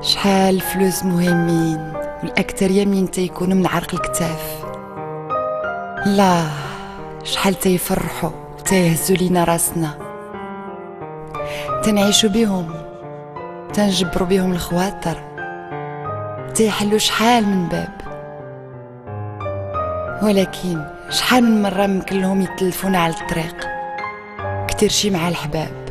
شحال الفلوس مهمين والأكثرية من تيكونوا من عرق الكتاف. لا شحال تيفرحوا تيهزوا لينا راسنا. تنعيشوا بهم تنجبروا بهم الخواطر تيحلوا شحال من باب. ولكن شحال من مرة ممكن لهم يتلفونا على الطريق؟ كتير شي مع الحباب.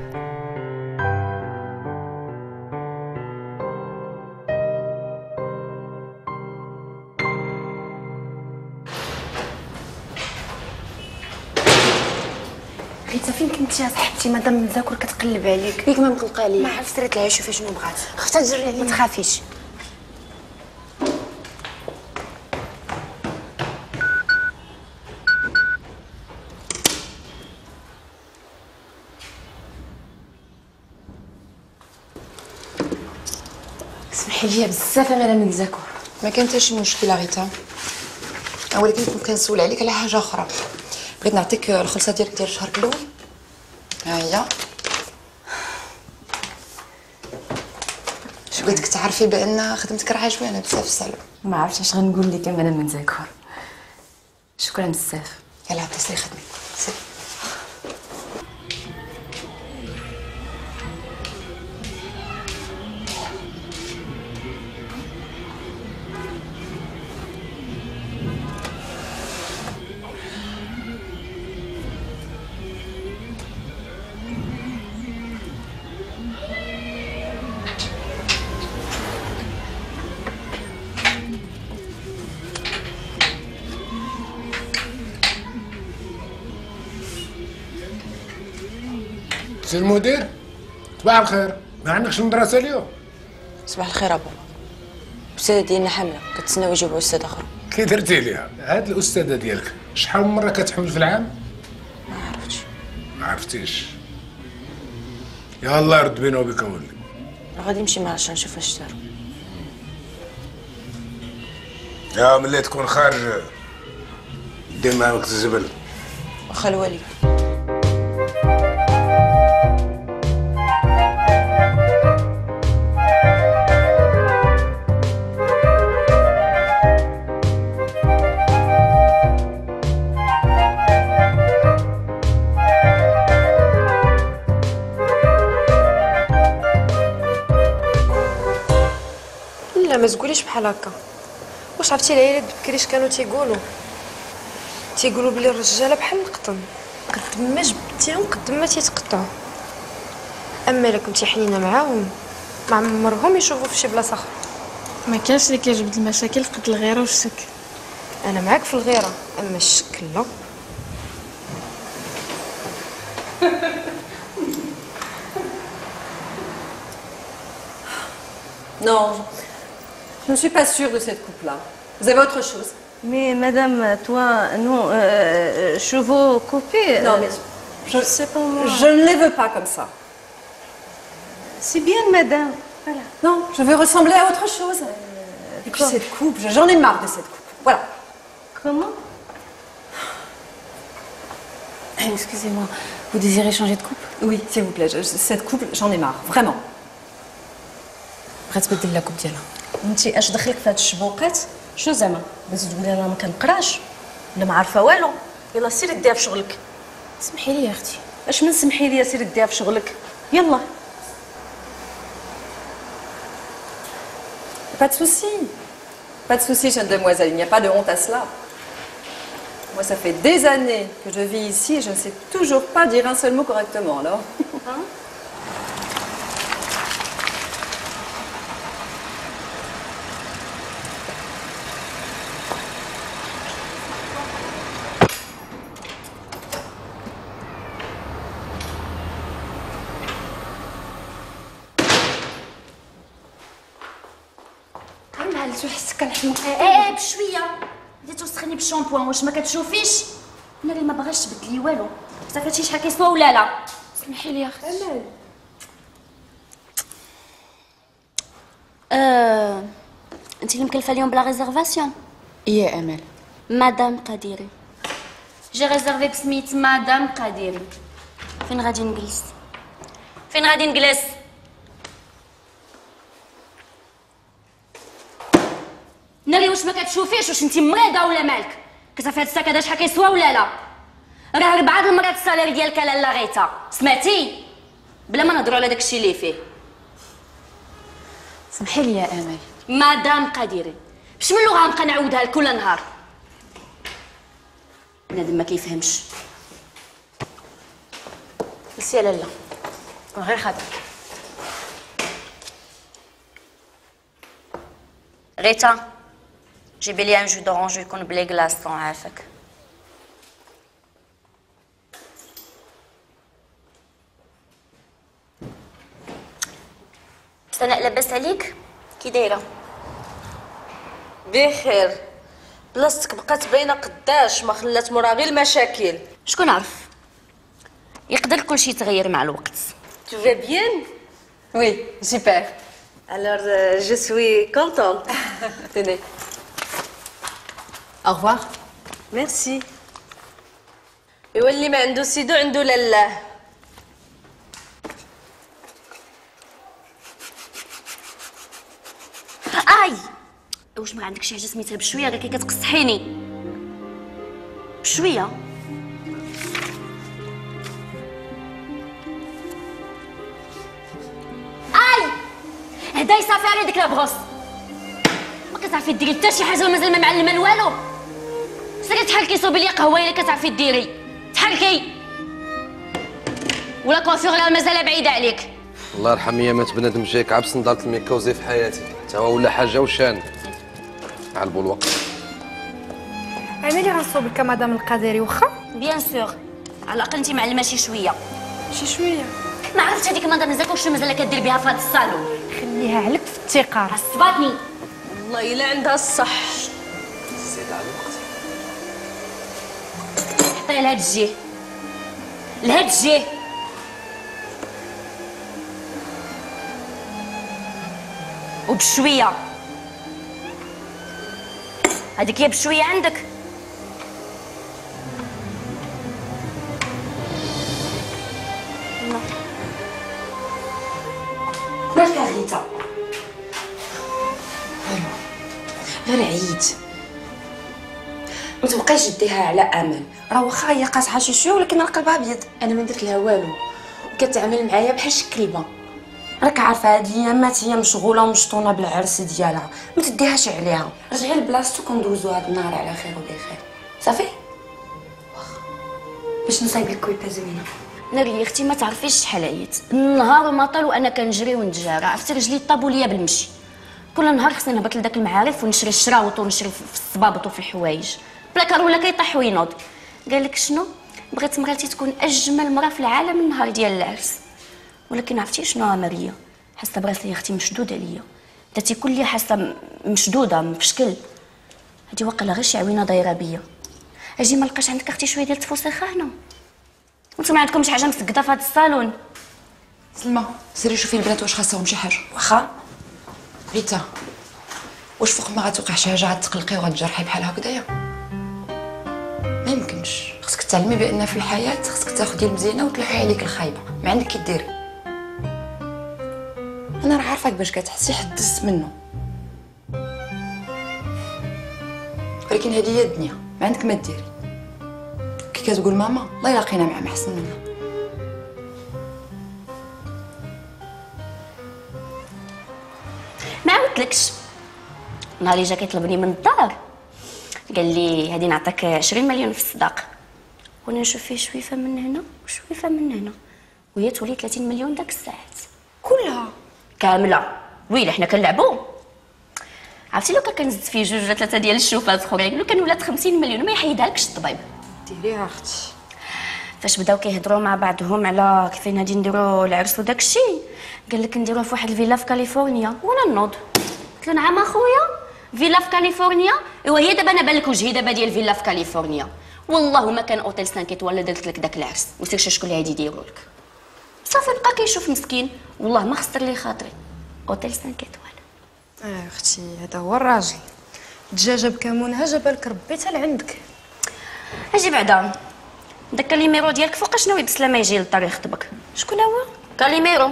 كنتي يا صاحبتي مادام مذاكر كتقلب عليك. ياك ما مقلقه عليا. ما عرفت ريت لها شوفي شنو بغات. خفتها تجري ما عليا تخافيش. سمحي لي بزاف أنا من نذاكر ما كان حتى شي مشكلة ريتا. ولكن كنت كنسول عليك على حاجة أخرى. بغيت نعطيك الخلصة ديالك ديال الشهر الأول. ها هي شو بغيتك تعرفي بأن خدمتك راه عجبانه بزاف في الصالون ما عرفتش اش غنقول لك أنا من نذاكر شكرا بزاف. يلا عطيتي خدمة. سي المدير؟ صباح الخير. ما عندكش مدرسة اليوم؟ صباح الخير أبو. الأستاذة ديالنا حامله كتسناو يجيبوا أستاذ آخر. كي درتي ليها؟ هاد الأستاذة ديالك شحال من مرة كتحمل في العام؟ ما عرفتش. ما عرفتيش. يا الله يرد بينا وبك ولي غادي نمشي معها عشان نشوف اش داروا يا ملي تكون خارج. دير معاك الزبل. واخا الوالي بحال هكا واش عرفتي العيالات بكري اش كانوا تيقولوا؟ تيقولوا بلي الرجاله بحال القطن. قد ما جبتيهم قد ما تيتقطعوا أما إلا كنتي حنينة معاهم ما عمرهم يشوفوا في شي بلاصة أخرى. ما كانش اللي كيجبد المشاكل قد الغيرة والشك. أنا معاك في الغيرة أما الشك لا. Non, Je ne suis pas sûre de cette coupe-là. Vous avez autre chose? Mais madame, toi, non, euh, chevaux coupés. Euh, non, mais je ne sais pas. Je ne les veux pas comme ça. C'est bien, madame. Voilà. Non, je veux ressembler à autre chose. Euh, Et puis cette coupe, j'en ai marre de cette coupe. Voilà. Comment? Eh, excusez-moi, vous désirez changer de coupe? Oui, s'il vous plaît, cette coupe, j'en ai marre, vraiment. Respectez la coupe d'Yala. انت اش دخلك في هاد الشبوقات شنو زعما بغيتي تقولي أنا ما كنقراش ولا ما عارفه والو يلا سيري ديها في شغلك سمحي لي يا أختي اش من سمحي لي سيري ديها في شغلك يلا Pas de souci. Pas de souci, jeune demoiselle, il n'y a pas de honte à cela. Moi, ça fait des années que je vis ici et je ne sais toujours pas dire un seul mot correctement, alors. عملت وحسك كنحمق إيه بشوية. بديتي توسخني بالشامبوان واش ما كتشوفيش؟ أنا اللي ما باغاش تبدل لي والو افتكرتي شحال كيسوا ولا لا؟ سمحي لي يا أختي. امل آه، انت اللي مكلفة اليوم بلا réservation يا امل مدام قديري. j'ai réservé بسميت مدام قديري. فين غادي نجلس؟ فين غادي نجلس؟ كتشوفيش واش انت مريضة ولا مالك؟ كتعرفي هاد الساك هذا شحال كيسوا ولا لا؟ راه ربعة المرات السالير ديالك لالا غيتا سمعتي؟ بلا ما نهضروا على داكشي اللي فيه. سمحي لي يا امل مدام قديري باش من لغة غنبقى نعاودها لك كل نهار؟ بنادم ما كيفهمش. جلسي يا لاله غير خاطرك. غيتا جيبي لي un jus d'orange يكون ب les glaçons عافاك سناء لاباس عليك؟ كي دايرة. بخير. بلاصتك بقات باينة قداش ما خلات مورا غير المشاكل. شكون عرف؟ يقدر كلشي يتغير مع الوقت. Tu vas bien Oui, super. Alors, euh, je suis contente. Tenez. Au revoir. Merci. يولي ما عنده سيدو عنده لله أي! واش ما عندك شي حاجة سميتها بشوية؟ غير كي كتقصحيني. بشوية. أي! هداي صافي على ديك لابغوس ما كتعرفي ديري حتى شي حاجة ومازال ما معلمة والو. سيري تحركي صوبي لي قهوة الا كتعرفي ديري. تحركي ولا كوافير لا مازال بعيدة عليك. الله يرحم ايامات بنادم جايك عبس نضارة الميكوزي في حياتي. تا هو ولا حاجة وشان. علبوا الوقت. اعملي غنصوبك مدام القديري واخا؟ بيان سور على الأقل انت معلمة شي شوية. شي شوية. ما عرفتش هذيك مدام مزال واش مازال كدير بها في هذا الصالون. خليها عليك في الثقة. عصباتني والله إلا عندها الصح. حطيها لهاد الجيه لهاد الجيه وبشوية. هذيك هي بشوية عندك. مالك غيتا غير عييت. ما تبقايش ديها على أمل. راه واخا هي قاصحة شي شوية ولكن راه قلبها أبيض. أنا ما درت لها والو. كتعامل معايا بحال شي كلبة. راك عارفة هاد الايامات هي مشغولة ومشطونة بالعرس ديالها. ما تديهاش عليها. رجعي لبلاصتك وندوزو هاد النهار على خير وبخير. صافي؟ واخا. باش نصايب لك كويبه زوينة. ناري أختي ما تعرفيش شحال عييت. النهار ما طال وأنا كنجري ونتجارى. عرفتي رجلي طابوا ليا بالمشي. كل نهار خصني نهبط لداك المعارف ونشري الشراوط ونشري في الصبابط وفي الحوايج. بلا كار ولا كيطيح وينوض. قال لك شنو؟ بغيت مراتي تكون أجمل مراه في العالم النهار ديال العرس. ولكن عرفتي شنو يا ماريا حاسة براسي أختي مشدود عليا درتي كلي حاسة مشدودة مفشكل. هادي واقيلا غير شي عوينة دايرة بيا. أجي ما لقاش عندك أختي شوية ديال التفوسيخه هنا وأنتم ما عندكمش حاجة مسقدة في هذا الصالون. سلمى سيري شوفي البنات واش خاصهم شي حاجة. واخا؟ ريتا واش فوق ما غتوقع شي حاجة غتقلقي وغتجرحي بحال هكذايا؟ ما يمكنش. خصك تعلمي بأن في الحياة خصك تاخدي المزيانة وتلوحي عليك الخايبة. ما عندك كي ديري. أنا راه عارفاك باش كتحسي حد دز منه. ولكن هذه هي الدنيا. ما عندك ما ديري. كي كتقول ماما الله يلاقينا مع محسن منها. ما عاودتلكش نهار اللي جا كيطلبني من الدار. قال لي هادي نعطيك 20 مليون في الصداق. وأنا نشوف فيه شويفة من هنا وشويفه من هنا. وهي تولي 30 مليون داك الساعات. كلها؟ كاملة. ويلي حنا كنلعبوا عرفتي لو كان كنزيد فيه جوج ولا ثلاثة ديال الشوفات اخرين لو كان ولات 50 مليون ما يحيدها لكش الطبيب ديريها أختي. فاش بداو كيهضروا مع بعضهم على كيفين غادي نديروا العرس وداك الشيء قال لك نديروه في واحد الفيلا في كاليفورنيا. وأنا نوض. قلت له نعم أخويا. فيلا في كاليفورنيا؟ إيوا هي دابا أنا بان لك وجهي دابا ديال فيلا في كاليفورنيا. والله ما كان أوتيل 5 étoiles درت لك داك العرس. وسير شكون اللي غادي يديروا لك. صافي بقى كيشوف مسكين. والله ما خسر لي خاطري. أوتيل 5 étoiles آه أختي هذا هو الراجل. دجاجه بكمونها جاب لك ربي حتى لعندك. أجي بعدا. داك كاليميرو ديالك فوقاش ناوي بسلامه يجي للدار يخطبك؟ شكون هو؟ كاليميرو.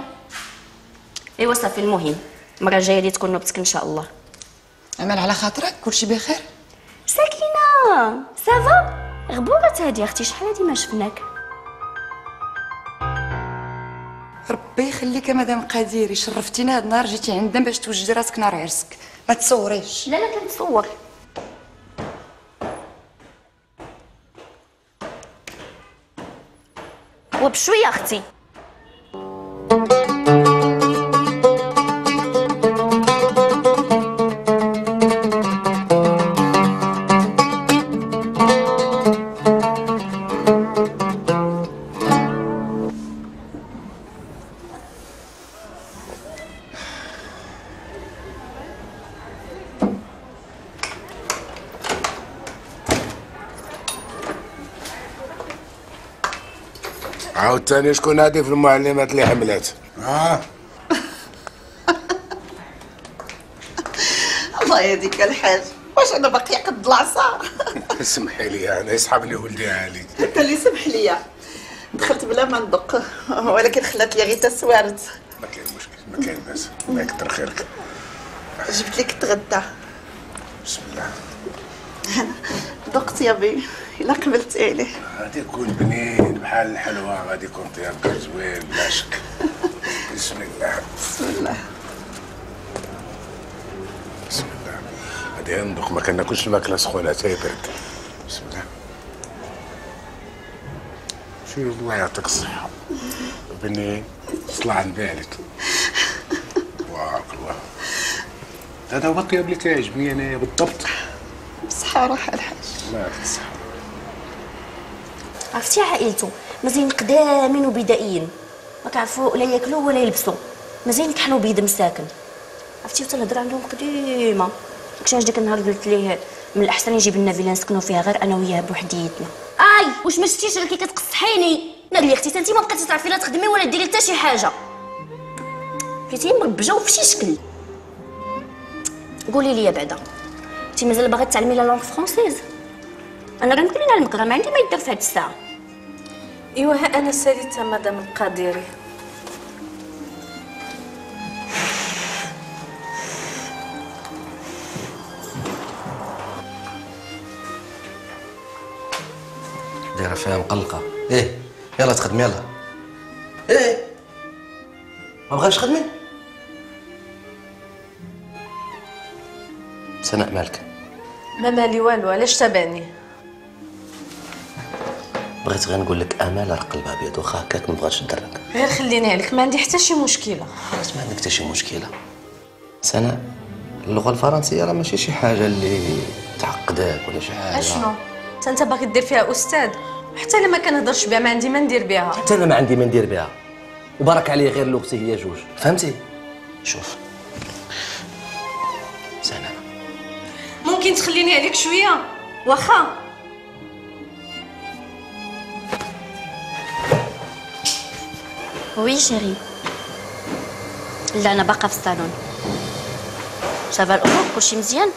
إيوا صافي المهم. المرة الجاية اللي تكون نوبتك إن شاء الله. أمل على خاطرك كلشي بخير. ساكنة. سافا غبورة هادي أختي شحال هادي ما شفناك؟ ربي يخليك مدام قديري شرفتينا هاد النهار جيتي عندنا باش توجدي راسك نهار عرسك. ما تصوريش. لا لا كنتصور. وبشوية أختي. تاني شكون هادي في المعلمات اللي حملات؟ آه. الله يهديك الحاج واش أنا باقي قد العصا؟ اسمحي لي أنا يسحبني ولدي علي أنت اللي سمح لي. دخلت بلا ما ندق. ولكن خلات لي غير تسوارت. ما كاين مشكل ما كاين باس الله يكثر خيرك. جبت لك تغدى. بسم الله. دقت يا بي. إلا قبلت عليه غادي يكون بنين بحال الحلوى غادي يكون طياب زوين بلا شك بسم الله. بسم الله. بسم الله. غادي ندوق ما كناكلش الماكلة سخونة حتى برد. بسم الله. شوف الله يعطيك الصحة. بنين صلع عن بالك. بارك الله هذا هو الطياب اللي كيعجبني انايا بالضبط. بصحة وراحة الحاج. الله يعطيك الصحة. عرفتي عائلته؟ مزيان قدامين وبدائيين. ما كيعرفوا لا ياكلوا ولا يلبسوا. مزيان كحلوا بيض مساكن. عرفتي حتى الهضره عندهم قديمة. داكشي علاش النهار قلت ليه من الأحسن يجيب لنا فيلا نسكنوا فيها غير أنا وياه بوحديتنا. أي! واش ما شفتيش كي كتقصحيني؟ ناري أختي انت ما بقيتي تعرفي لا تخدمي ولا ديري حتى شي حاجة. بقيتي مربجة وفي شي شكل. قولي لي بعدا انت مازال باغي تعلمي لا لونغ فرونسيز؟ أنا راه يمكن لي نعلمك راه ما عندي ما يدير في هاد الساعة. ايوا ها أنا ساليتها مدام القادري. دايرة فيها مقلقة. إيه يلا تخدمي يلا. إيه ما بغاش تخدمي؟ سناء مالك. ما مالي والو علاش تباني بغيت غير نقول لك امال راه قلبها ابيض واخا هكاك ما بغاتش تدرك. غير خليني عليك ما عندي حتى شي مشكلة. خلاص ما عندك حتى شي مشكلة. سناء اللغة الفرنسية راه ماشي شي حاجة اللي تعقدك ولا شي حاجة. أشنو؟ أنت باغي دير فيها أستاذ. حتى إلا ما كنهضرش بها ما عندي ما ندير بها. حتى أنا ما عندي ما ندير بها. وبارك عليه غير لغتي هي جوج. فهمتي؟ شوف. سناء ممكن تخليني عليك شوية؟ واخا؟ oui chéri لا أنا باقا في الصالون شافا الأمور كلشي مزيان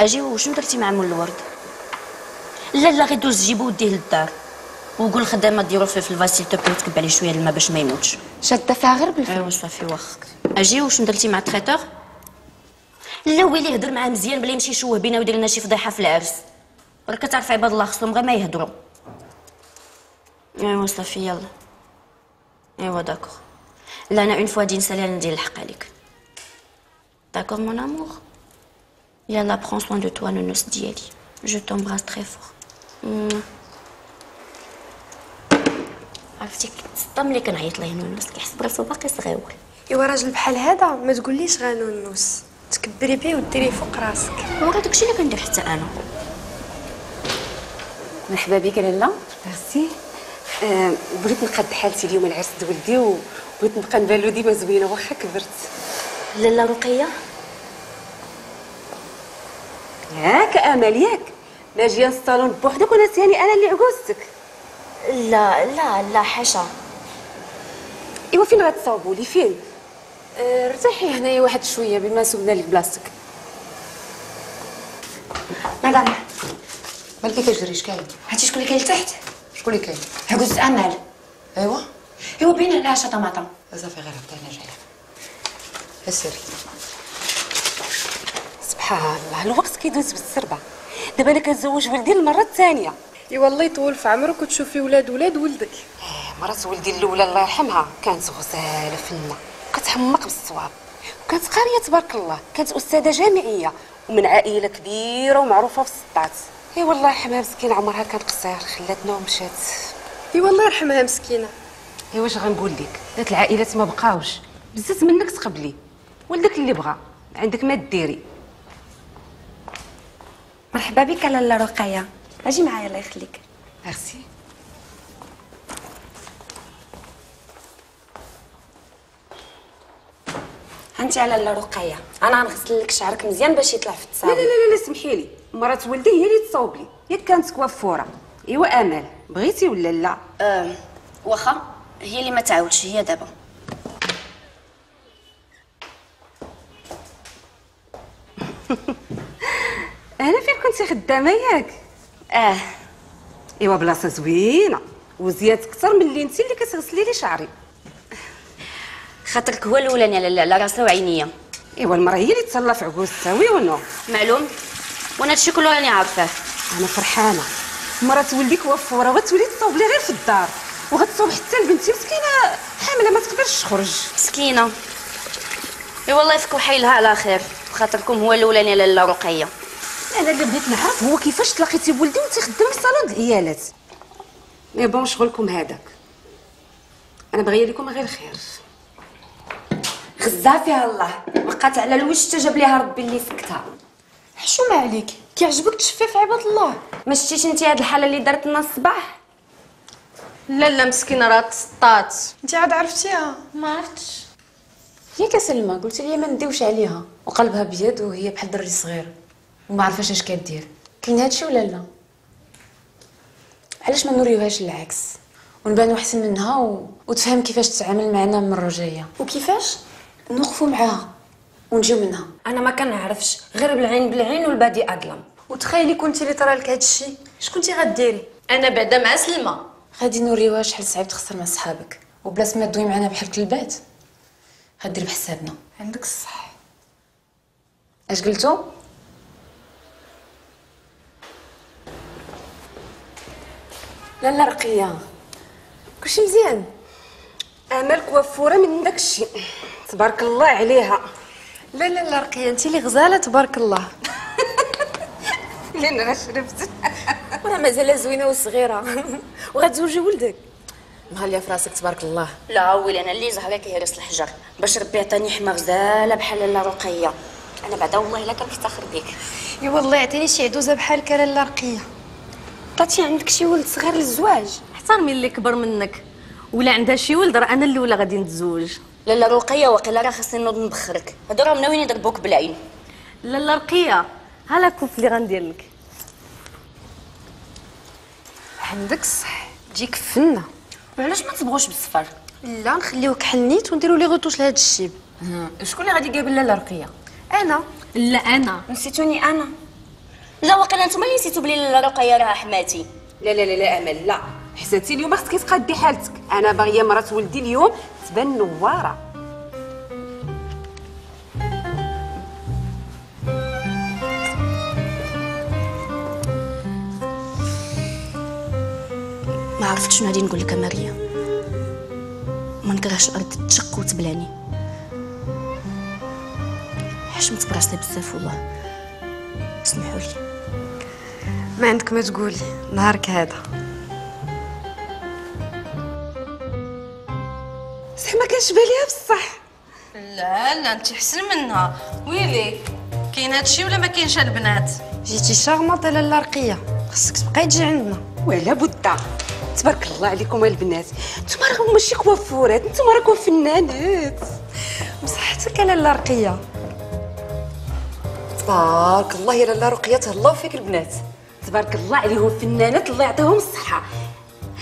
أجي وشنو درتي مع مول الورد. لا لا غير دوز جيبو وديه للدار. وقول الخدامه ديرو فيه في ال vase s'il te plaît وتكب عليه شوية الماء باش ما يموتش. شاده فيها غير بالفم أيوا صافي واخا أجي وشنو درتي مع ال traiteur لا ويلي هضر معاه مزيان بلا يمشي يشوه بينا ويدير لنا شي فضيحة في العرس. راك كتعرف عباد الله خصهم غير ما يهضروا ايوا صافي يلا. ايوا d'accord لا أنا une fois que نسالي ندير الحق عليك. d'accord mon amour يلا prends soin de toi nounours ديالي. je t'embrasse très fort عرفتي الصدام اللي كنعيط ليه nounours؟ كيحس براسو باقي صغيور. إيوا راجل بحال هذا ما تقوليش غا nounours تكبري بيه وديريه فوق راسك. ورا داكشي اللي كندير حتى أنا. مرحبا بك لاله ميرسي بغيت نقاد حالتي اليوم العرس د ولدي وبغيت نبقى نبان له ديما زوينة واخا كبرت. لاله رقية؟ ياك أمل ياك. ناجيه للصالون بوحدك وناسياني أنا اللي عكوزتك لا لا لا حاشا. إيوا فين غتصاوبوا لي؟ فين؟ آه ارتاحي هنايا واحد شوية بما سبنا لك بلاصتك. مدام مالك كتجري اش كاين عرفتي شكون اللي كاين لتحت؟ شكون اللي كاين؟ عجوز امل أيوا ايوا باينه لها طماطم صافي غير هبطي أنا جاية سيري. سبحان الله الوقت كيدوز بالسربة. دابا أنا كنزوج ولدي المره الثانية. إي والله يطول في عمرك وتشوفي ولاد ولاد ولدك. مرات ولدي الأولى الله يرحمها كانت غزالة فنة. كتحمق بالصواب. وكانت قاريه تبارك الله كانت أستاذة جامعية ومن عائلة كبيرة ومعروفة في السطات. إي والله يرحمها مسكينة عمرها كان قصير خلاتنا ومشات. إي والله يرحمها مسكينة. إي واش غنقول لك؟ هاد العائلات ما بقاوش. بزاف منك تقبلي. ولدك اللي بغى عندك ما ديري. مرحبا بك لاله رقية. أجي معايا الله يخليك. ميرسي. أنت على لاله رقية. أنا غنغسل لك شعرك مزيان باش يطلع في لا التصاوير لا لا لا سمحي لي. مرات ولدي هي اللي تصاوب لي. ياك كانت كوافوره ايوا امل بغيتي ولا لا؟ آه واخا هي اللي ما تعاودش هي دابا. أنا فين كنتي خدامة ياك؟ آه. ايوا بلاصة زوينة. وزياد أكثر من اللي انت اللي كتغسلي لي شعري. خاطرك هو الأولاني على راسها وعينيا ايوا المرأة هي اللي تسلى في عكوز تساوي ونو معلوم؟ وأنا هادشي كله راني عارفاه. أنا فرحانة. مرات ولديك وفوره وغتولي تصاوب لي غير في الدار. وغتصاوب حتى لبنتي مسكينة. حاملة ما تقدرش تخرج. مسكينة. إي والله يفكوا حيلها على خير. خاطركم هو الاولاني لالا رقية. أنا اللي بغيت نعرف هو كيفاش تلاقيتي بولدي وانت خدامة في صالون العيالات. مي بون شغلكم هذاك. أنا باغية لكم غير خير. غزا فيها الله. وقعت على الوش تجاب ليها ربي اللي سكتها. حشومه عليك؟ كيعجبك تشفي في عباد الله. ما شتيش انت هاد الحالة اللي دارت لنا الصباح؟ لا لا مسكينة راه تسطات انت عاد عرفتيها؟ ما عرفتش. ياك سلمى قلت لي ما نديوش عليها. وقلبها بيد وهي بحال دري صغير. وما عرفاش اش كدير. كاين هادشي ولا لا؟ علاش ما نوريوهاش العكس؟ ونبانو أحسن منها و... وتفهم كيفاش تتعامل معنا المرة الجاية. وكيفاش؟ نوقفوا معاها. ونجيو منها. أنا ما كنعرفش غير بالعين بالعين والبادي اظلم وتخيلي كنتي اللي طرا لك هادشي اش كنتي غديري؟ أنا بعدا مع سلمى. غادي نوريوها شحال صعيب تخسر مع صحابك. وبلاص ما تدوي معنا بحال البات غدير بحسابنا. عندك الصح. اش قلتو؟ لاله رقية. كلشي مزيان. امل كوافوره من داك الشيء تبارك الله عليها. لا لا لا رقية انت اللي غزالة تبارك الله. لين راه شرفت وراه مازال زوينة وصغيره وغتزوجي ولدك. مغاليه في راسك تبارك الله. لا ويلي أنا اللي زهرة كيهرس الحجر. باش ربي عطاني حما غزالة بحال لاله رقية. أنا بعدا والله إلا كنفتخر بك اي والله يعطيني شي عدوزة بحالك لاله رقية. طاتي عندك شي ولد صغير للزواج. أحترمي اللي كبر منك. ولا عندها شي ولد راه أنا الأولى غادي نتزوج. لاله رقية واقيلا راه خاصني نوض نبخرك. هادو راهم ناويين يضربوك بالعين. لاله رقية ها لا كوف اللي غندير لك عندك الصح تجيك فنة. وعلاش ما تبغوش بالصفر؟ لا نخليوك حنيت ونديروا les retouches لهاد الشيب شكون اللي غادي يقابل لاله رقية؟ أنا. لا أنا. نسيتوني أنا. لا واقيلا نتوما اللي نسيتو بلي لاله رقية راه حماتي. لا لا لا لا أمل. لا. حماتي اليوم خصك تقادي حالتك. أنا باغية مرات ولدي اليوم تبان نوارة. ما عرفتش شنو غادي نقول لك مريم ما نكرهش الأرض تشق وتبلاني. حشمت براسي بزاف والله. اسمحوا لي. ما عندك ما تقولي. نهارك هذا. زعما كنشبه ليها بصح لا لا انت احسن منها. ويلي كاين هادشي ولا ما كاينش البنات؟ جيتي شارمونط لاله رقيه خصك تبقاي تجي عندنا. ولا بد تبارك الله عليكم البنات نتوما راكم ماشي كوافورات. نتوما راكم فنانات. بصحتك لاله رقيه تبارك الله يا لاله رقيه تهلاو فيك البنات. تبارك الله عليهم فنانات الله يعطيهم الصحة.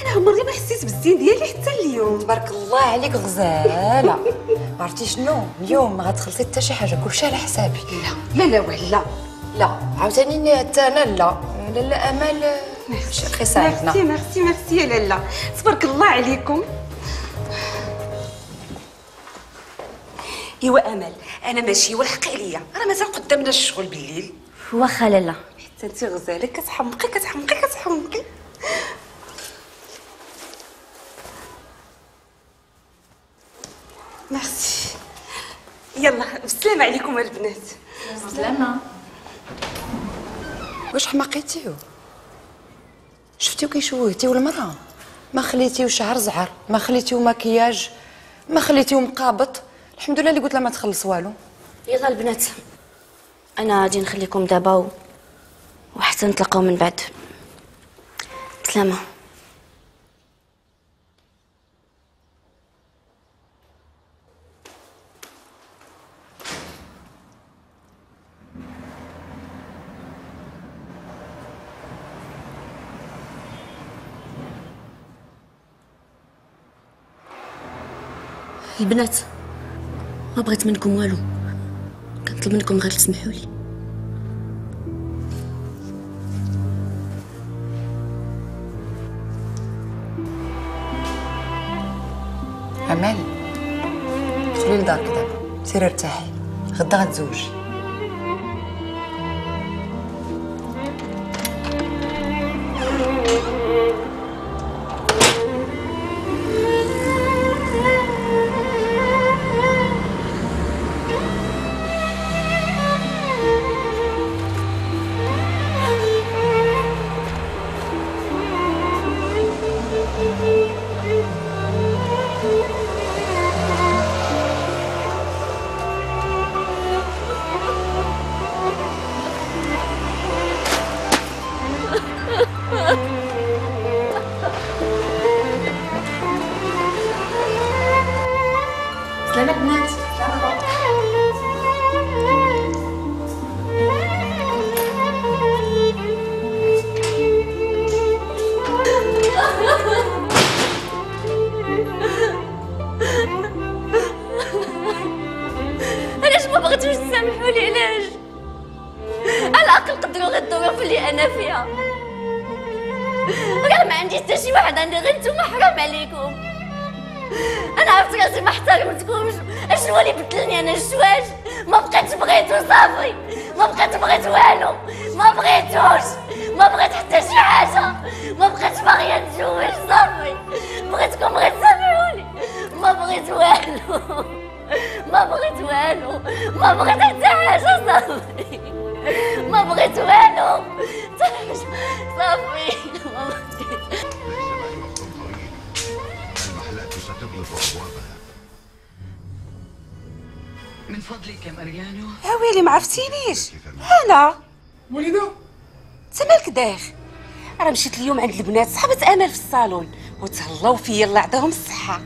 أنا عمري ما حسيت بالزين ديالي حتى اليوم تبارك الله عليك غزالة. عرفتي شنو؟ اليوم ما غتخلصي حتى شي حاجة كلشي على حسابي. لا. لا لا ولا. لا. عاوتاني حتى أنا لا. لاله امل ماشي أخي ساعدنا merci merci merci يا لاله تبارك الله عليكم. إيوا امل أنا ماشي والحق عليا. راه مازال قدامنا الشغل بالليل. واخا لالا. حتى انت غزالة كتحمقي كتحمقي كتحمقي. ميرسي. يلا بالسلامه عليكم البنات. سلامة واش حماقيتيو شفتيو كيشوهتيو المرأة؟ ما خليتيو شعر زعر ما خليتيو مكياج ما خليتيو مقابط. الحمد لله اللي قلت لها ما تخلص والو. يلا البنات أنا غادي نخليكم دابا. وحتى نتلاقاو من بعد. بسلامه البنات ما بغيت منكم والو. كنطلب منكم غير تسمحوا لي. أمال دخلي لدارك دابا سيري ارتاحي. غدا غتزوجي علاش علاش؟ على الأقل غير الظروف أنا فيها. راه ما عندي حتى شي واحد عندي غير نتوما حرام عليكم. أنا عرفت راسي ما احترمتكمش. أشنو اللي بدلني أنا الشواج ما بقيتش بغيتو صافي. ما بقيت بغيت والو. ما بغيتوش. ما بغيت حتى شي حاجة. ما بقيتش باغيه نتزوج صافي. بغيتكم غير تسامحوني ما بغيت والو. ما بغيت والو. ما بغيت حتى حاجة صافي. ما بغيت والو. صافي. ما بغيت. أبوابها من فضلك يا مريانو. يا ويلي ما عرفتينيش. أنا. وليدة انت مالك داخ. راه مشيت اليوم عند البنات صحابة امل في الصالون. وتهلاو فيا الله يعطيهم الصحة.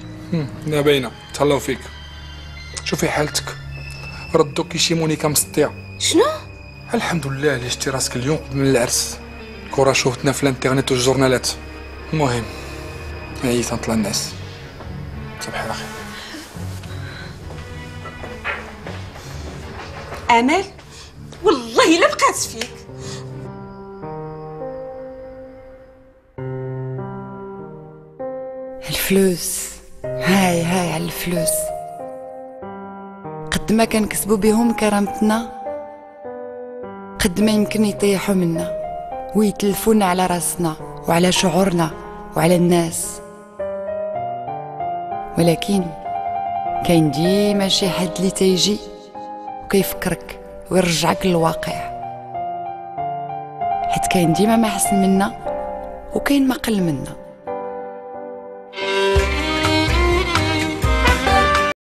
لا باينه تهلاو فيك. شوفي حالتك. ردوك يشيموني كمسطيع شنو؟ الحمد لله اللي شتي راسك اليوم من العرس؟ كورة شوفتنا في الانترنت والجورنالات. المهم عييت نطلع الناس صباح على خير امل والله إلا بقات فيك. الفلوس. هاي هاي على الفلوس. قد ما كنكسبوا بهم كرامتنا قد ما يمكن يطيحوا منا ويتلفونا على راسنا وعلى شعورنا وعلى الناس. ولكن كاين ديما شي حد اللي تيجي وكيفكرك ويرجعك للواقع. حيت كاين ديما ما احسن منا وكاين ما قل منا.